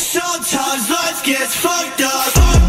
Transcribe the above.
Sometimes life gets fucked up.